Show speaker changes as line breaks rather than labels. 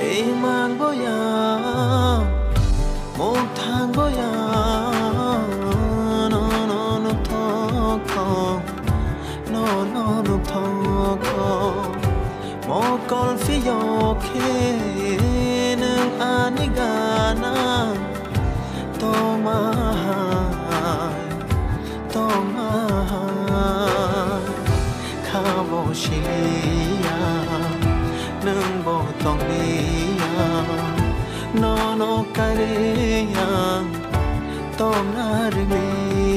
이만 거야 못한 거야 너는 어떡하 너는 어떡하 먹걸 피역해는 아니가 나 또마 또마 가보시야 tongnia no no karea tom me.